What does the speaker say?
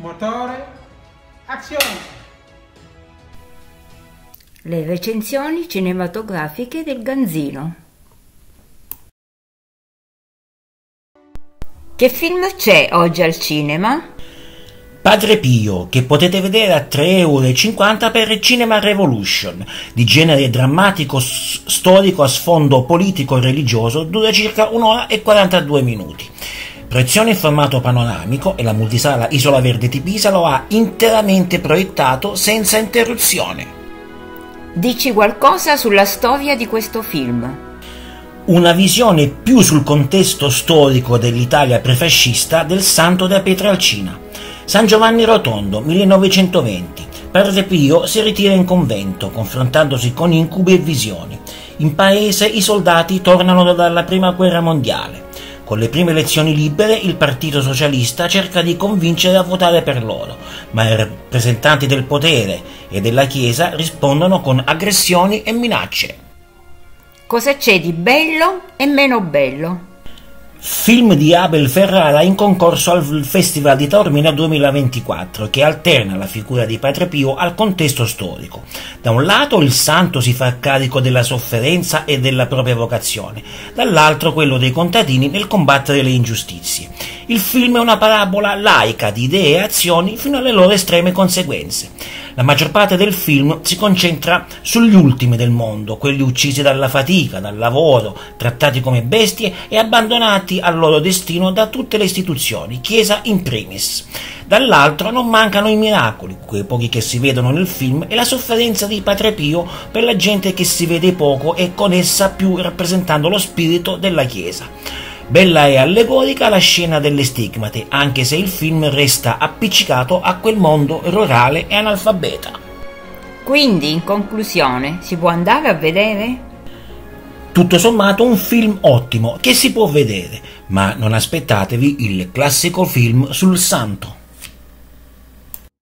motore, azione! Le recensioni cinematografiche del Ganzino. Che film c'è oggi al cinema? Padre Pio, che potete vedere a 3,50 euro per Cinema Revolution, di genere drammatico storico a sfondo politico-religioso, dura circa un'ora e 42 minuti. Proiezione in formato panoramico e la multisala Isola Verde di Pisa lo ha interamente proiettato senza interruzione. Dici qualcosa sulla storia di questo film? Una visione più sul contesto storico dell'Italia prefascista del santo da Pietralcina San Giovanni Rotondo, 1920. Padre Pio si ritira in convento, confrontandosi con incubi e visioni. In paese i soldati tornano dalla prima guerra mondiale. Con le prime elezioni libere il Partito Socialista cerca di convincere a votare per loro, ma i rappresentanti del potere e della Chiesa rispondono con aggressioni e minacce. Cosa c'è di bello e meno bello? Film di Abel Ferrara in concorso al Festival di Taormina 2024 che alterna la figura di Padre Pio al contesto storico. Da un lato il santo si fa carico della sofferenza e della propria vocazione, dall'altro quello dei contadini nel combattere le ingiustizie. Il film è una parabola laica di idee e azioni fino alle loro estreme conseguenze. La maggior parte del film si concentra sugli ultimi del mondo, quelli uccisi dalla fatica, dal lavoro, trattati come bestie e abbandonati al loro destino da tutte le istituzioni, Chiesa in primis. Dall'altro non mancano i miracoli, quei pochi che si vedono nel film, e la sofferenza di Padre Pio per la gente che si vede poco e con essa più rappresentando lo spirito della Chiesa. Bella e allegorica la scena delle stigmate, anche se il film resta appiccicato a quel mondo rurale e analfabeta. Quindi, in conclusione, si può andare a vedere? Tutto sommato un film ottimo che si può vedere, ma non aspettatevi il classico film sul santo.